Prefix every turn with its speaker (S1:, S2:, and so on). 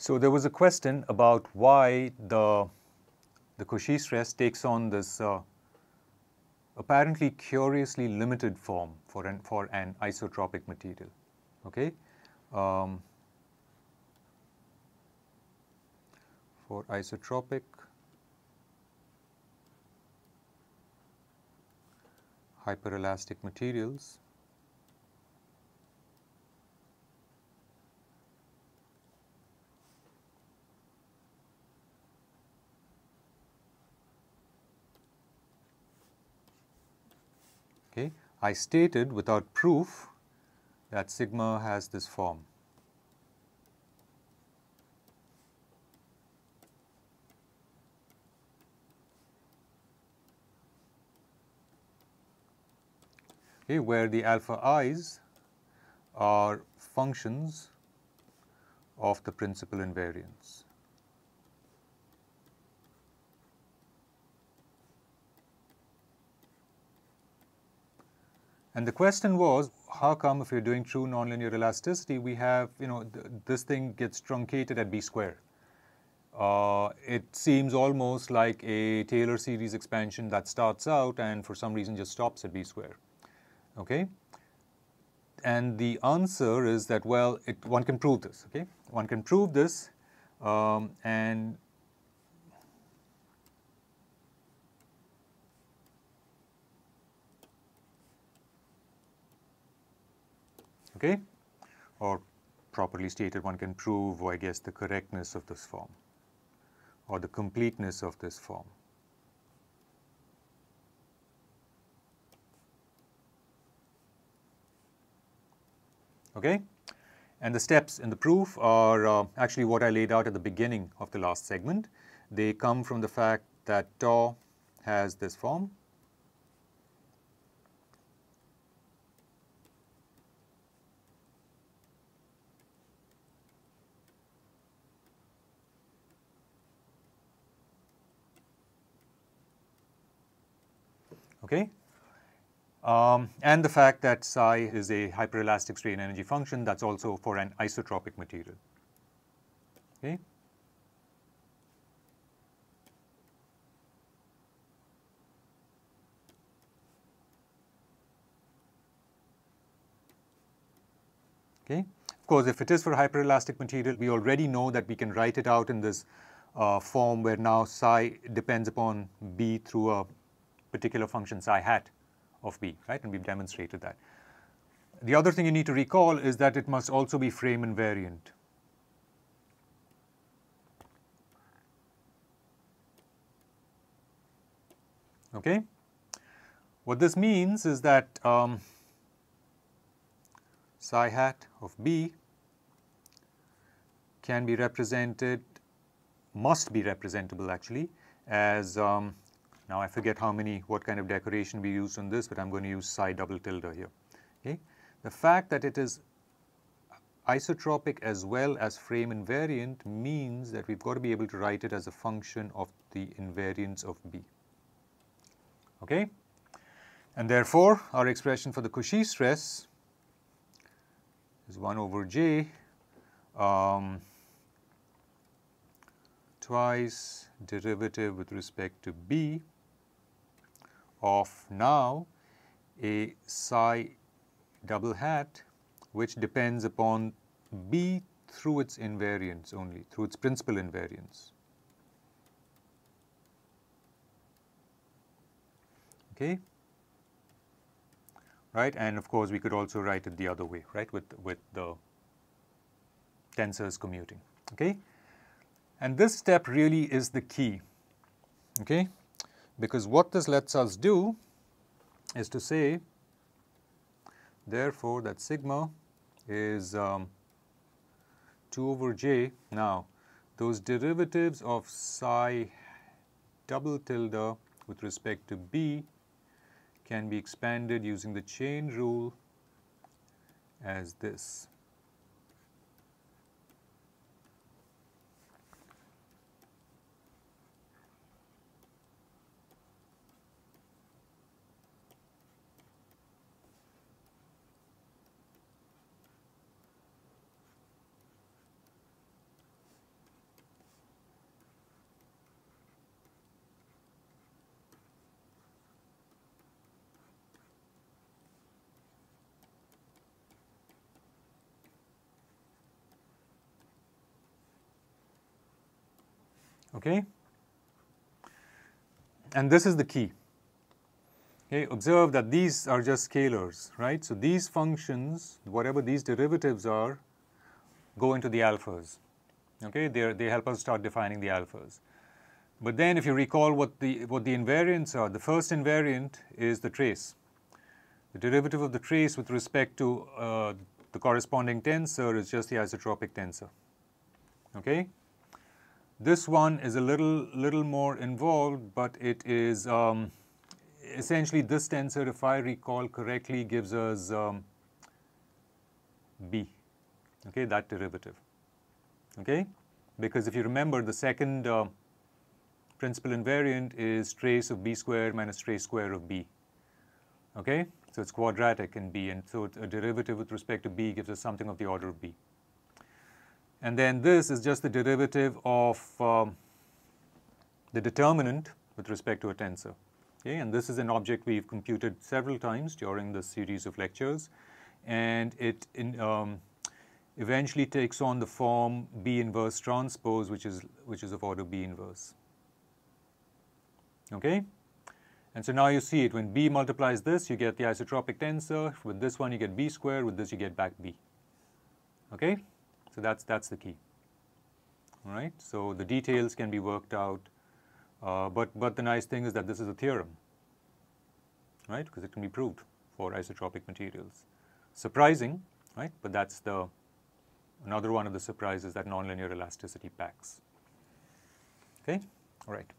S1: So there was a question about why the, the Cauchy stress takes on this uh, apparently curiously limited form for an, for an isotropic material. Okay, um, for isotropic hyperelastic materials. Okay, I stated without proof that sigma has this form. okay, where the alpha i's are functions of the principal invariants. And the question was, how come if you're doing true nonlinear elasticity, we have, you know, th this thing gets truncated at b square. Uh, it seems almost like a Taylor series expansion that starts out and for some reason just stops at b square. Okay? And the answer is that, well, it, one can prove this, okay? One can prove this um, and okay? Or properly stated, one can prove, I guess, the correctness of this form or the completeness of this form. Okay? And the steps in the proof are uh, actually what I laid out at the beginning of the last segment. They come from the fact that tau has this form. Okay, um, and the fact that psi is a hyperelastic strain energy function, that's also for an isotropic material. Okay. Okay. Of course, if it is for hyperelastic material, we already know that we can write it out in this uh, form where now psi depends upon b through a particular function psi hat of B, right? And we've demonstrated that. The other thing you need to recall is that it must also be frame invariant. Okay? What this means is that um, psi hat of B can be represented, must be representable actually, as um, now I forget how many, what kind of decoration we used on this, but I'm going to use psi double tilde here. Okay? The fact that it is isotropic as well as frame invariant means that we've got to be able to write it as a function of the invariants of B. Okay? And therefore, our expression for the Cauchy stress is 1 over j um, twice derivative with respect to B of now a psi double hat which depends upon B through its invariants only, through its principal invariants. Okay? Right, and of course we could also write it the other way, right, with, with the tensors commuting, okay? And this step really is the key, okay? Because what this lets us do is to say therefore that sigma is um, 2 over j. Now those derivatives of psi double tilde with respect to b can be expanded using the chain rule as this. Okay? And this is the key. Okay, observe that these are just scalars, right? So these functions, whatever these derivatives are, go into the alphas. Okay, they they help us start defining the alphas. But then if you recall what the, what the invariants are, the first invariant is the trace. The derivative of the trace with respect to uh, the corresponding tensor is just the isotropic tensor. Okay? This one is a little, little more involved, but it is um, essentially this tensor, if I recall correctly, gives us um, b, okay, that derivative. Okay? Because if you remember, the second uh, principal invariant is trace of b squared minus trace square of b. Okay? So it's quadratic in b, and so a derivative with respect to b gives us something of the order of b. And then this is just the derivative of um, the determinant with respect to a tensor. Okay? And this is an object we've computed several times during this series of lectures, and it in, um, eventually takes on the form B inverse transpose, which is, which is of order B inverse. Okay? And so now you see it, when B multiplies this, you get the isotropic tensor. With this one, you get B squared. With this, you get back B. Okay? So that's, that's the key. All right? So the details can be worked out. Uh, but, but the nice thing is that this is a theorem, right? Because it can be proved for isotropic materials. Surprising, right? But that's the another one of the surprises that nonlinear elasticity packs. Okay? All right.